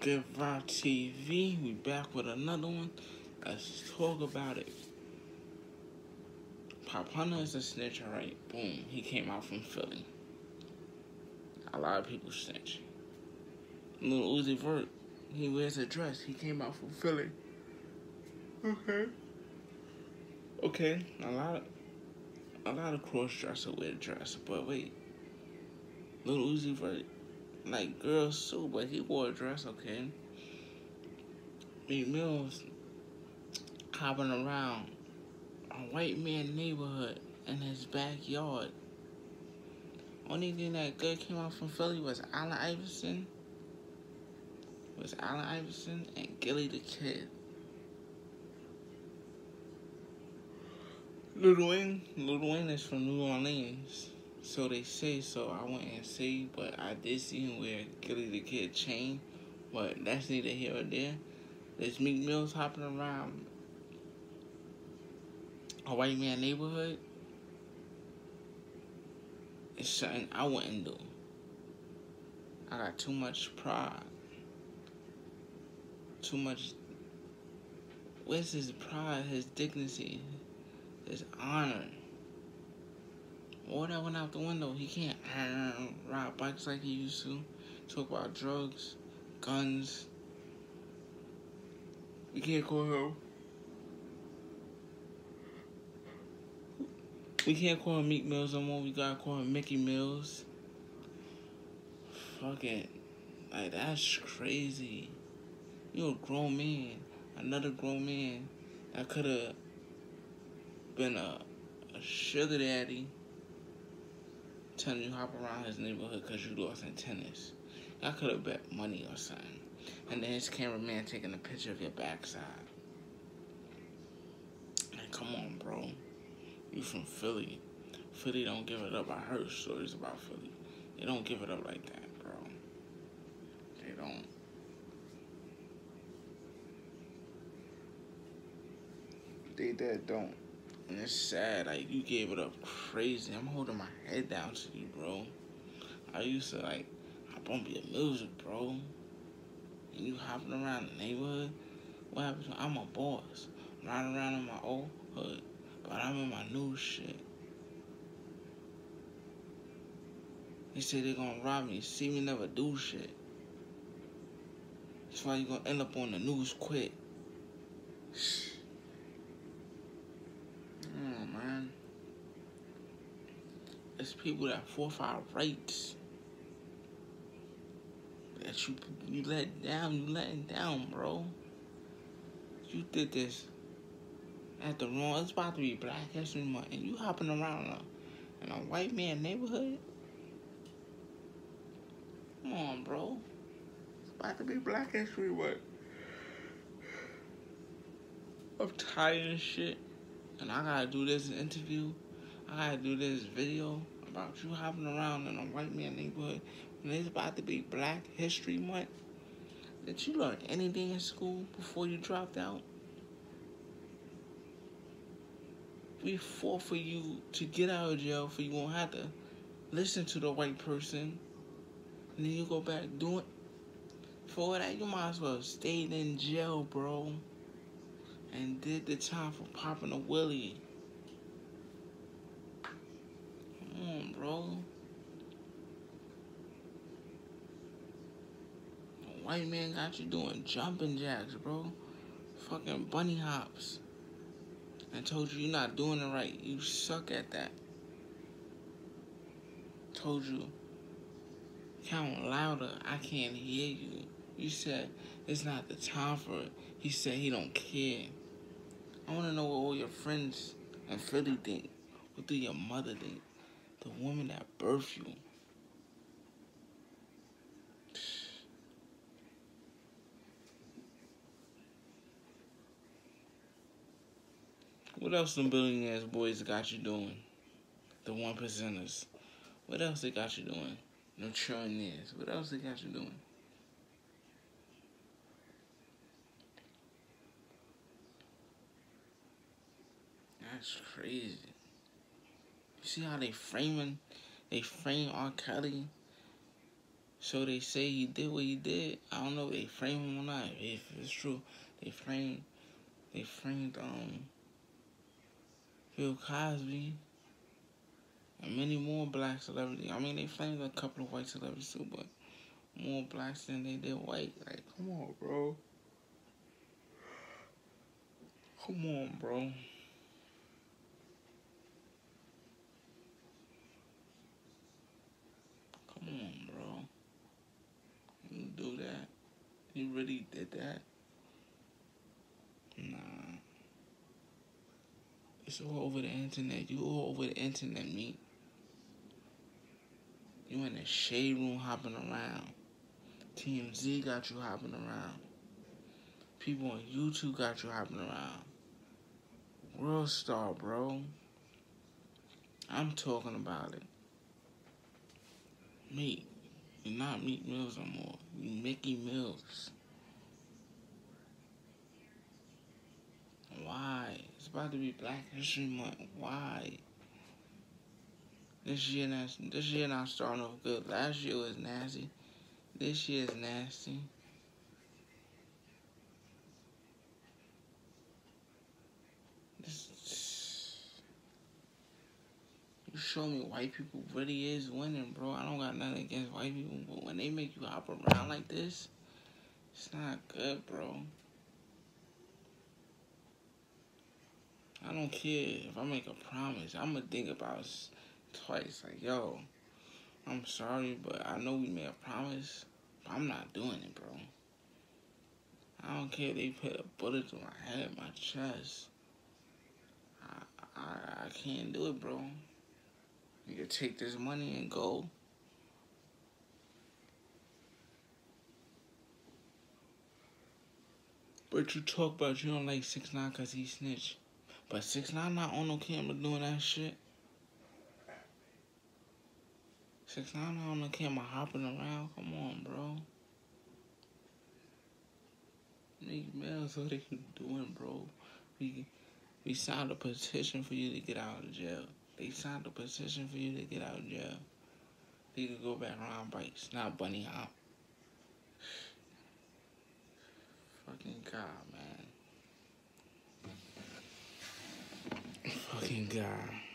Good Vibe TV. We back with another one. Let's talk about it. Hunter is a snitch, alright. Boom. He came out from Philly. A lot of people snitch. Little Uzi Vert, he wears a dress. He came out from Philly. Okay. Okay. A lot of a lot of cross dressers wear a dress, but wait. Little Uzi Vert like girls too, but he wore a dress, okay. Meek Mills hopping around a white man neighborhood in his backyard. Only thing that good came out from Philly was Allen Iverson. Was Allen Iverson and Gillie the Kid. Lil Wayne, Lil Wayne is from New Orleans. So they say so. I went and see, but I did see him wear Gillie the Kid chain. But that's neither here or there. There's Meek Mills hopping around a white man neighborhood. It's something I wouldn't do. I got too much pride. Too much. Where's his pride, his dignity, his honor? All that went out the window. He can't uh, ride bikes like he used to. Talk about drugs, guns. We can't call him. We can't call him Meek Mills no more. We gotta call him Mickey Mills. Fuck it. Like, that's crazy. You're a grown man. Another grown man that could have been a, a sugar daddy telling you hop around his neighborhood because you lost in tennis. I could have bet money or something. And then his cameraman taking a picture of your backside. Like, come on, bro. You from Philly. Philly don't give it up. I heard stories about Philly. They don't give it up like that, bro. They don't. They that don't. And it's sad, like you gave it up crazy. I'm holding my head down to you, bro. I used to like hop on your music, bro. And you hopping around the neighborhood. What happens? I'm a boss. Riding around in my old hood, but I'm in my new shit. They say they're gonna rob me. See me never do shit. That's why you gonna end up on the news quick. It's people that forfeit rights. That you you let down, you letting down, bro. You did this at the wrong. It's about to be Black History Month, and you hopping around in a, in a white man neighborhood. Come on, bro. It's about to be Black History Month. I'm tired of shit, and I gotta do this interview. I do this video about you hopping around in a white man neighborhood when it's about to be Black History Month. Did you learn anything in school before you dropped out? We fought for you to get out of jail for you won't have to listen to the white person. And then you go back doing for that you might as well stayed in jail, bro. And did the time for popping a willie. The white man got you doing jumping jacks, bro. Fucking bunny hops. I told you you're not doing it right. You suck at that. Told you. Count louder. I can't hear you. You said it's not the time for it. He said he don't care. I want to know what all your friends and Philly think. What do your mother think? The woman that birthed you. What else them billionaires boys got you doing? The one percenters. What else they got you doing? No trillionaires. What else they got you doing? That's crazy see how they framing, they frame R. Kelly So they say he did what he did. I don't know if they frame him or not. If it's true, they framed they framed um Bill Cosby and many more black celebrities. I mean, they framed a couple of white celebrities too, but more blacks than they did white. Like, come on, bro. Come on, bro. Come on, bro. You do that. You really did that? Nah. It's all over the internet. You all over the internet, me. You in the shade room hopping around. TMZ got you hopping around. People on YouTube got you hopping around. World star, bro. I'm talking about it. Meek. You're not Meek Mills no more. You Mickey Mills. Why? It's about to be Black History Month. Why? This year this year not starting off good. Last year was nasty. This year is nasty. You show me white people really is winning, bro. I don't got nothing against white people, but when they make you hop around like this, it's not good, bro. I don't care if I make a promise. I'm gonna think about it twice. Like, yo, I'm sorry, but I know we made a promise. But I'm not doing it, bro. I don't care if they put a bullet through my head, my chest. I, I, I can't do it, bro. You can take this money and go. But you talk about you don't like 6 9 because he snitched. But 6 9 not on no camera doing that shit. 6 9 not on the camera hopping around. Come on, bro. Mills, what are you doing, bro? We, we signed a petition for you to get out of jail. They signed a petition for you to get out of jail. You could go back around bikes, not bunny hop. Fucking God, man. Fucking God.